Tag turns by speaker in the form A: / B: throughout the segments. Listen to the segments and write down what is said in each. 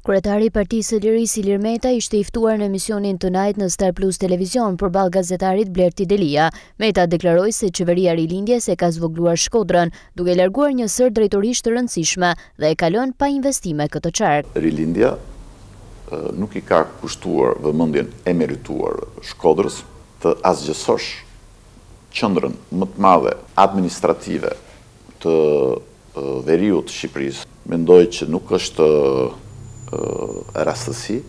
A: Kryetari i Partisë së Lirisë Ilir Meta ishte i ftuar në emisionin Tonight në Star Plus Televizion përballë gazetarit Blerti Delija. Meta deklaroi se qeveria e Rilindjes e ka zvogëluar Shkodrën, duke larguar një sërë drejtorish të rëndësishme dhe e ka lënë pa investime këtë qark.
B: Rilindja nuk i ka kushtuar vëmendjen e merituar Shkodrës. Të asgjësosh qendrën më të madhe administrative të veriut të Shqipërisë. Mendoj që nuk është rastësi,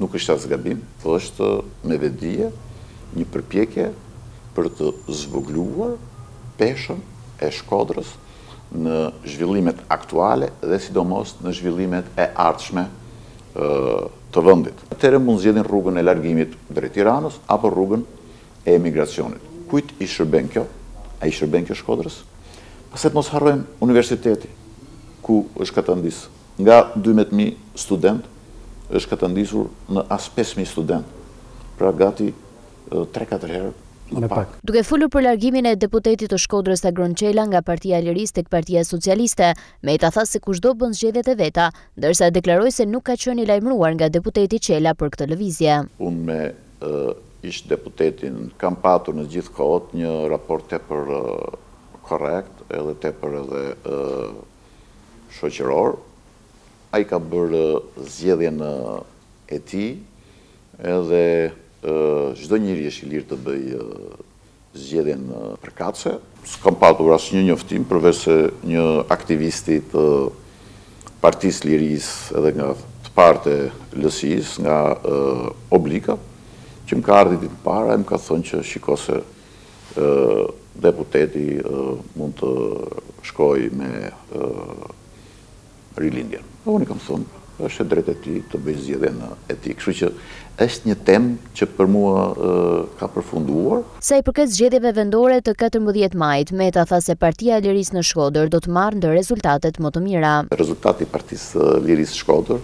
B: nuk është as gabim, por është me vetëdije një përpjekje për të zvogëluar peshën e Shkodrës në zhvillimet aktuale dhe sidomos në zhvillimet e ardhshme të vendit. Atëherë mund të zgjedhin rrugën e largimit drejt Tiranës apo rrugën e emigracionit. Kujt i shërben kjo? A i shërben kjo Shkodrës? Pastaj të mos harrojmë universiteti, ku është katandis. Nga dymbëdhjetë mijë studentë, është katandisur në as pesë mijë studentë, pra gati tre-katër herë më pak.
A: Duke folur për largimin e deputetit të Shkodrës Agron Çela nga Partia e Lirisë tek Partia Socialiste, Meta tha se kushdo bën zgjedhjet e veta, ndërsa deklaroi se nuk ka qenë i lajmëruar nga deputeti Çela për këtë lëvizje.
B: Unë me ish-deputetin kam patur në gjithë kohët një raport tepër korrekt edhe tepër edhe shoqëror. Ai ka bërë zgjedhjen e tij edhe çdo njeri është i lirë të bëjë zgjedhjen përkatëse. S'kam patur asnjë njoftim përveçse një aktivisti të Partisë Lirisë edhe nga të parët e LSI-së, nga Oblika, që më ka ardhur ditët e para e më ka thënë që shiko se deputeti mund të shkojë me Rilindjen. Dhe unë i kam thënë, është e drejtë e tij të bëjë zgjedhjen e tij. Kështu që është një temë që për mua ka përfunduar.
A: Sa i përket zgjedhjeve vendore të katërmbëdhjetë majit, Meta tha se Partia e Lirisë në Shkodër do të marrë ndër rezultatet më të mira.
B: Rezultati i Partisë së Lirisë Shkodër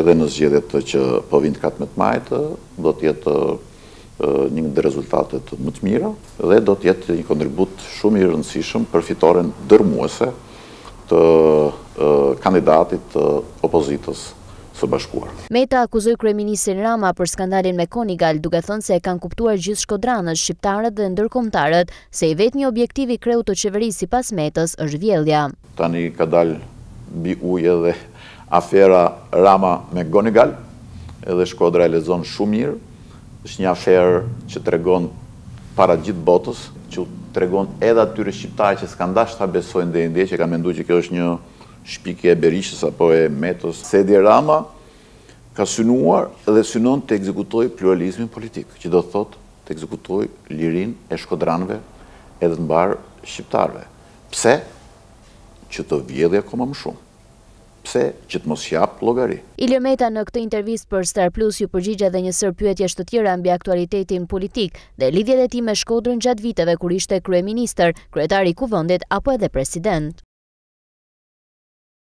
B: edhe në zgjedhjet që po vijnë të katërmbëdhjetë majit do të jetë një ndër rezultatet më të mira dhe do të jetë një kontribut shumë i rëndësishëm për fitoren dërrmuese të kandidatit të opozitës së bashkuar.
A: Meta akuzoi kryeministrin Rama për skandalin McGonigal, duke thënë se e kanë kuptuar gjithë shkodranët, shqiptarët dhe ndërkombëtarët se i vetmi objektiv i kreut të qeverisë sipas Metës është vjedhja.
B: Tani ka dalë mbi ujë edhe afera Rama McGonigal, edhe Shkodra e lexon shumë mirë. Është një aferë që tregon para gjithë botës, që u tregon edhe atyre shqiptarëve që s'kanë dashtë ta besojnë deri dje, që kanë menduar që kjo është një shpikje e Berishës apo e Metës, se Edi Rama ka synuar dhe synon të ekzekutojë pluralizmin politik, që do të thotë të ekzekutojë lirinë e shkodranëve edhe të mbarë shqiptarëve. Pse? Që të vjedhë akoma më shumë. Pse? Që të mos japë llogari.
A: Ilir Meta në këtë intervistë për Star Plus iu përgjigj edhe një sërë pyetjesh të tjera mbi aktualitetin politik dhe lidhjet e tij me Shkodrën gjatë viteve kur ishte kryeministër, kryetar i Kuvendit apo edhe president.